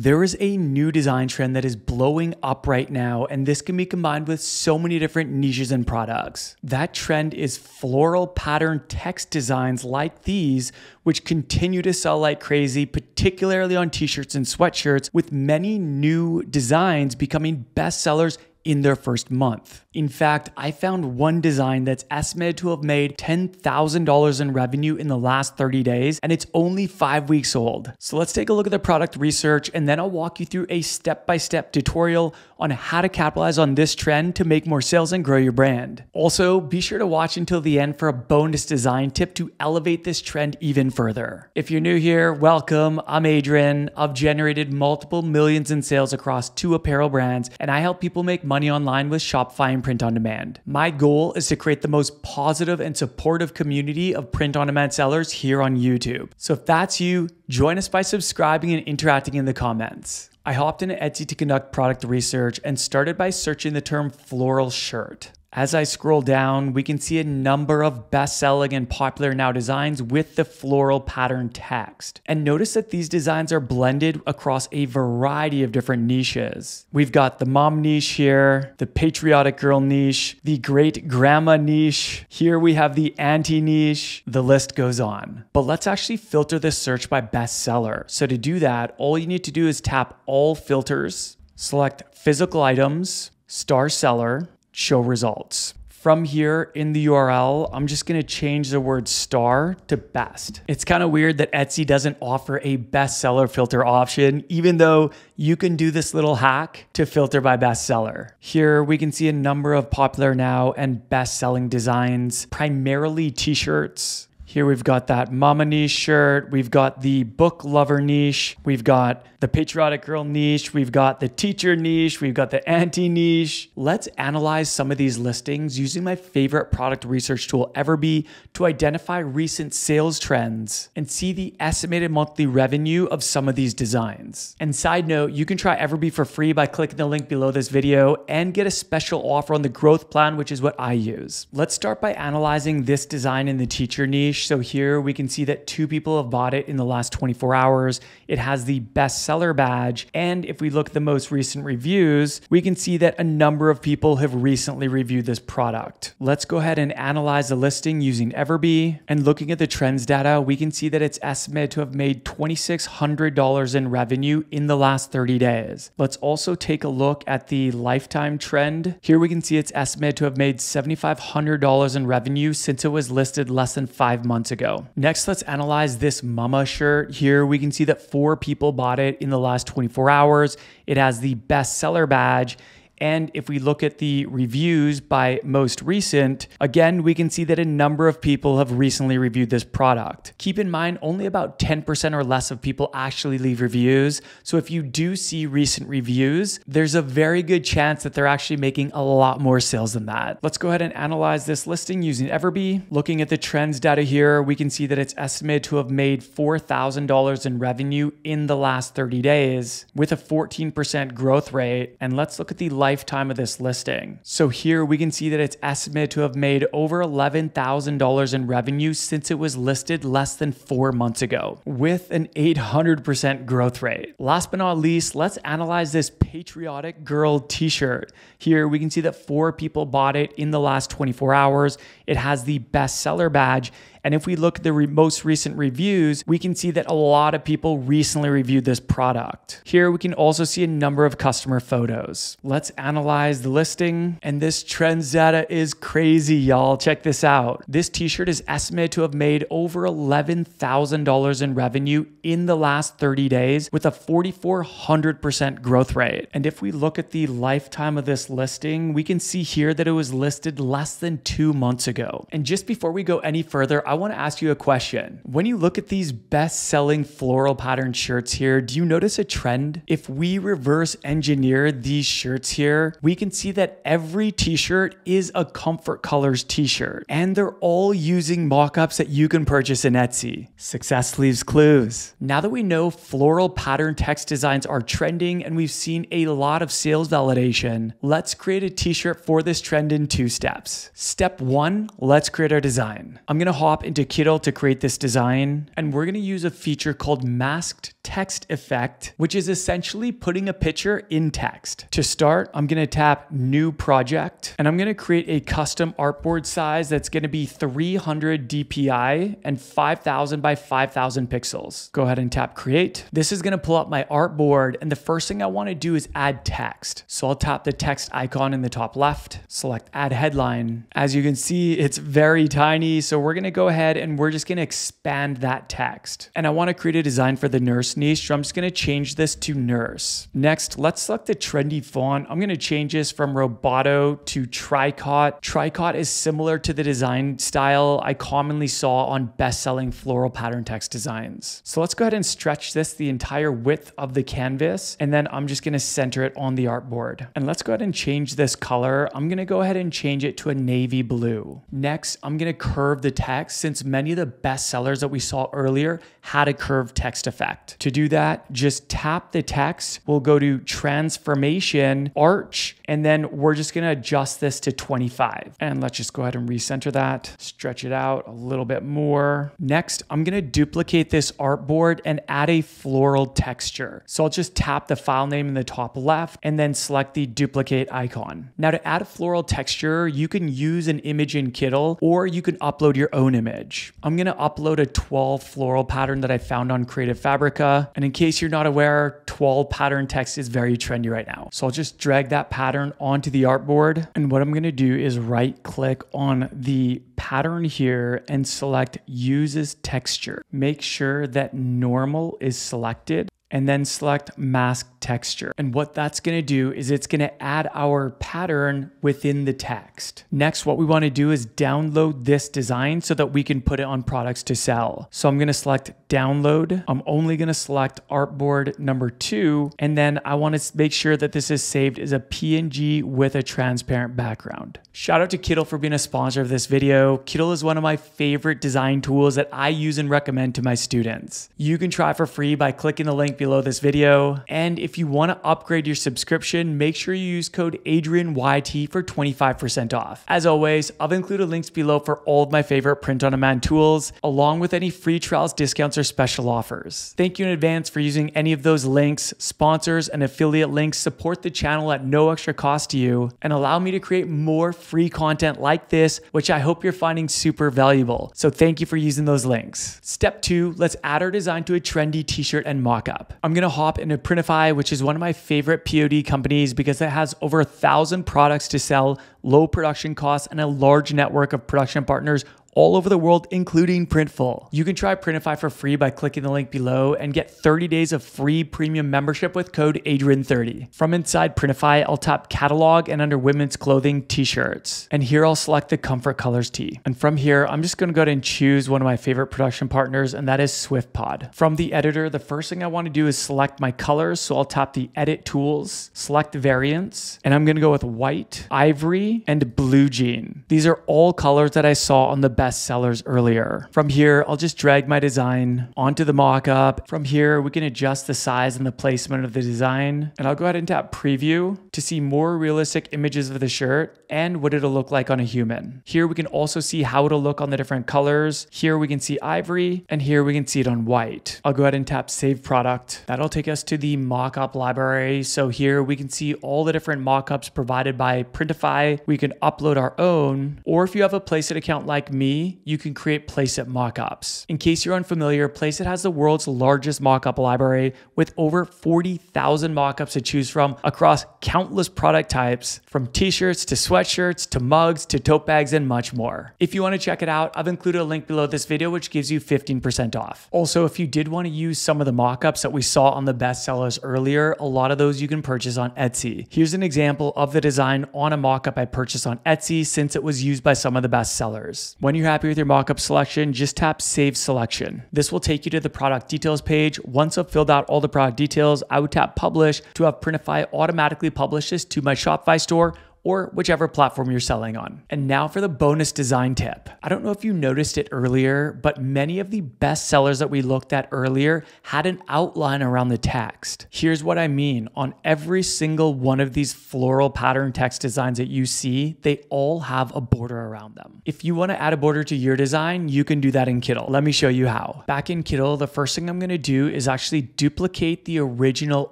There is a new design trend that is blowing up right now, and this can be combined with so many different niches and products. That trend is floral pattern text designs like these, which continue to sell like crazy, particularly on t shirts and sweatshirts, with many new designs becoming bestsellers in their first month. In fact, I found one design that's estimated to have made $10,000 in revenue in the last 30 days, and it's only five weeks old. So let's take a look at the product research, and then I'll walk you through a step by step tutorial on how to capitalize on this trend to make more sales and grow your brand. Also, be sure to watch until the end for a bonus design tip to elevate this trend even further. If you're new here, welcome. I'm Adrian. I've generated multiple millions in sales across two apparel brands, and I help people make money money online with Shopify and print on demand. My goal is to create the most positive and supportive community of print on demand sellers here on YouTube. So if that's you, join us by subscribing and interacting in the comments. I hopped into Etsy to conduct product research and started by searching the term floral shirt. As I scroll down, we can see a number of best-selling and popular now designs with the floral pattern text. And notice that these designs are blended across a variety of different niches. We've got the mom niche here, the patriotic girl niche, the great grandma niche. Here we have the auntie niche. The list goes on. But let's actually filter this search by bestseller. So to do that, all you need to do is tap all filters, select physical items, star seller, show results. From here in the URL, I'm just gonna change the word star to best. It's kind of weird that Etsy doesn't offer a bestseller filter option, even though you can do this little hack to filter by bestseller. Here we can see a number of popular now and best selling designs, primarily t shirts, here we've got that mama niche shirt. We've got the book lover niche. We've got the patriotic girl niche. We've got the teacher niche. We've got the auntie niche. Let's analyze some of these listings using my favorite product research tool, Everbee, to identify recent sales trends and see the estimated monthly revenue of some of these designs. And side note, you can try Everbee for free by clicking the link below this video and get a special offer on the growth plan, which is what I use. Let's start by analyzing this design in the teacher niche niche. So here we can see that two people have bought it in the last 24 hours. It has the bestseller badge. And if we look at the most recent reviews, we can see that a number of people have recently reviewed this product. Let's go ahead and analyze the listing using Everbee. And looking at the trends data, we can see that it's estimated to have made $2,600 in revenue in the last 30 days. Let's also take a look at the lifetime trend. Here we can see it's estimated to have made $7,500 in revenue since it was listed less than five months ago. Next, let's analyze this mama shirt. Here we can see that four people bought it in the last 24 hours. It has the bestseller badge and if we look at the reviews by most recent, again, we can see that a number of people have recently reviewed this product. Keep in mind, only about 10% or less of people actually leave reviews. So if you do see recent reviews, there's a very good chance that they're actually making a lot more sales than that. Let's go ahead and analyze this listing using Everbee. Looking at the trends data here, we can see that it's estimated to have made $4,000 in revenue in the last 30 days with a 14% growth rate. And let's look at the lifetime of this listing. So here we can see that it's estimated to have made over $11,000 in revenue since it was listed less than four months ago with an 800% growth rate. Last but not least, let's analyze this patriotic girl t-shirt. Here we can see that four people bought it in the last 24 hours. It has the bestseller badge and if we look at the re- most recent reviews, we can see that a lot of people recently reviewed this product. Here we can also see a number of customer photos. Let's analyze the listing. And this trends data is crazy, y'all. Check this out. This t-shirt is estimated to have made over $11,000 in revenue in the last 30 days with a 4,400% growth rate. And if we look at the lifetime of this listing, we can see here that it was listed less than two months ago. And just before we go any further, I want to ask you a question. When you look at these best selling floral pattern shirts here, do you notice a trend? If we reverse engineer these shirts here, we can see that every t shirt is a Comfort Colors t shirt, and they're all using mock ups that you can purchase in Etsy. Success leaves clues. Now that we know floral pattern text designs are trending and we've seen a lot of sales validation, let's create a t shirt for this trend in two steps. Step one, let's create our design. I'm gonna hop hop into Kittl to create this design, and we're gonna use a feature called masked text effect, which is essentially putting a picture in text. To start, I'm gonna tap new project, and I'm gonna create a custom artboard size that's gonna be 300 DPI and 5000 by 5000 pixels. Go ahead and tap create. This is gonna pull up my artboard, and the first thing I wanna do is add text. So I'll tap the text icon in the top left, select add headline. As you can see, it's very tiny, so we're gonna go ahead and we're just gonna expand that text. And I wanna create a design for the nurse niche, so I'm just gonna change this to nurse. Next, let's select the trendy font. I'm gonna change this from Roboto to Tricot. Tricot is similar to the design style I commonly saw on best-selling floral pattern text designs. So let's go ahead and stretch this the entire width of the canvas, and then I'm just gonna center it on the artboard. And let's go ahead and change this color. I'm gonna go ahead and change it to a navy blue. Next, I'm gonna curve the text since many of the best sellers that we saw earlier had a curved text effect. To do that, just tap the text. We'll go to transformation, arch, and then we're just gonna adjust this to 25. And let's just go ahead and recenter that, stretch it out a little bit more. Next, I'm gonna duplicate this artboard and add a floral texture. So I'll just tap the file name in the top left and then select the duplicate icon. Now to add a floral texture, you can use an image in Kittl or you can upload your own image. I'm gonna upload a 12 floral pattern that I found on Creative Fabrica. And in case you're not aware, 12 pattern text is very trendy right now. So I'll just drag that pattern onto the artboard. And what I'm gonna do is right click on the pattern here and select uses texture. Make sure that normal is selected and then select mask texture. And what that's gonna do is it's gonna add our pattern within the text. Next, what we wanna do is download this design so that we can put it on products to sell. So I'm gonna select download. I'm only gonna select artboard number two, and then I wanna make sure that this is saved as a PNG with a transparent background. Shout out to Kittl for being a sponsor of this video. Kittl is one of my favorite design tools that I use and recommend to my students. You can try for free by clicking the link below this video. And if you want to upgrade your subscription, make sure you use code AdrianYT for 25% off. As always, I've included links below for all of my favorite print on demand tools, along with any free trials, discounts, or special offers. Thank you in advance for using any of those links. Sponsors and affiliate links support the channel at no extra cost to you and allow me to create more free content like this, which I hope you're finding super valuable. So thank you for using those links. Step two, let's add our design to a trendy t-shirt and mockup. I'm gonna hop into Printify, which is one of my favorite POD companies because it has over a thousand products to sell, low production costs, and a large network of production partners all over the world, including Printful. You can try Printify for free by clicking the link below and get 30 days of free premium membership with code Adrian30. From inside Printify, I'll tap catalog and under women's clothing t-shirts. And here I'll select the comfort colors tee. And from here, I'm just gonna go ahead and choose one of my favorite production partners, and that is SwiftPod. From the editor, the first thing I wanna do is select my colors. So I'll tap the edit tools, select variants, and I'm gonna go with white, ivory, and blue jean. These are all colors that I saw on the best best sellers earlier. From here, I'll just drag my design onto the mockup. From here, we can adjust the size and the placement of the design. And I'll go ahead and tap preview to see more realistic images of the shirt and what it'll look like on a human. Here we can also see how it'll look on the different colors. Here we can see ivory and here we can see it on white. I'll go ahead and tap save product. That'll take us to the mockup library. So here we can see all the different mockups provided by Printify. We can upload our own, or if you have a Placeit account like me, you can create Placeit mockups. In case you're unfamiliar, Placeit has the world's largest mockup library with over 40,000 mockups to choose from across countless product types, from t-shirts to sweatshirts to mugs to tote bags and much more. If you want to check it out, I've included a link below this video which gives you 15% off. Also, if you did want to use some of the mockups that we saw on the bestsellers earlier, a lot of those you can purchase on Etsy. Here's an example of the design on a mockup I purchased on Etsy since it was used by some of the best sellers. When you're happy with your mockup selection, just tap Save Selection. This will take you to the product details page. Once I've filled out all the product details, I would tap Publish to have Printify automatically publish this to my Shopify store or whichever platform you're selling on. And now for the bonus design tip. I don't know if you noticed it earlier, but many of the best sellers that we looked at earlier had an outline around the text. Here's what I mean on every single one of these floral pattern text designs that you see, they all have a border around them. If you want to add a border to your design, you can do that in Kittl. Let me show you how. Back in Kittl, the first thing I'm going to do is actually duplicate the original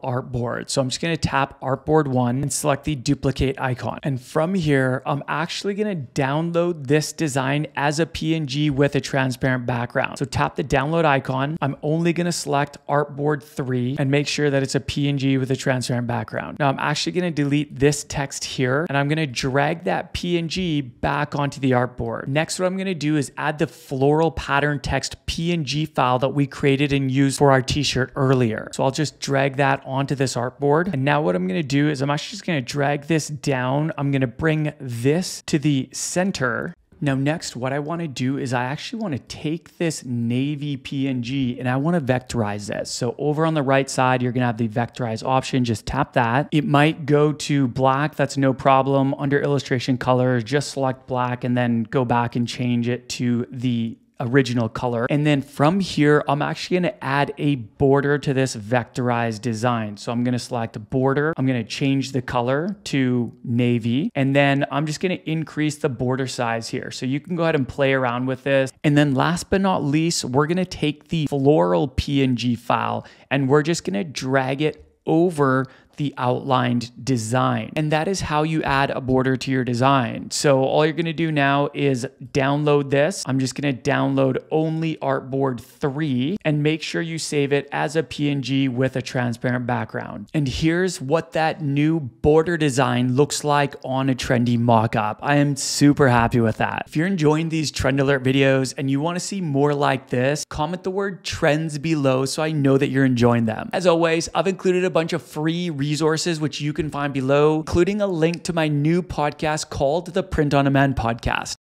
artboard. So I'm just going to tap artboard one and select the duplicate icon. And from here, I'm actually going to download this design as a PNG with a transparent background. So tap the download icon. I'm only going to select artboard three and make sure that it's a PNG with a transparent background. Now I'm actually going to delete this text here and I'm going to drag that PNG back onto the artboard. Next, what I'm going to do is add the floral pattern text PNG file that we created and used for our t-shirt earlier. So I'll just drag that onto this artboard. And now what I'm going to do is I'm actually just going to drag this down. I'm going to bring this to the center now, next, what I want to do is I actually want to take this navy PNG and I want to vectorize this. So over on the right side, you're going to have the vectorize option. Just tap that. It might go to black. That's no problem. Under illustration color, just select black and then go back and change it to the original color. And then from here, I'm actually gonna add a border to this vectorized design. So I'm gonna select border. I'm gonna change the color to navy. And then I'm just gonna increase the border size here. So you can go ahead and play around with this. And then last but not least, we're gonna take the floral PNG file and we're just gonna drag it over the outlined design. And that is how you add a border to your design. So all you're gonna do now is download this. I'm just gonna download only artboard three and make sure you save it as a PNG with a transparent background. And here's what that new border design looks like on a trendy mockup. I am super happy with that. If you're enjoying these trend alert videos and you wanna see more like this, comment the word trends below so I know that you're enjoying them. As always, I've included a bunch of free resources, which you can find below, including a link to my new podcast called the Print on Demand Podcast.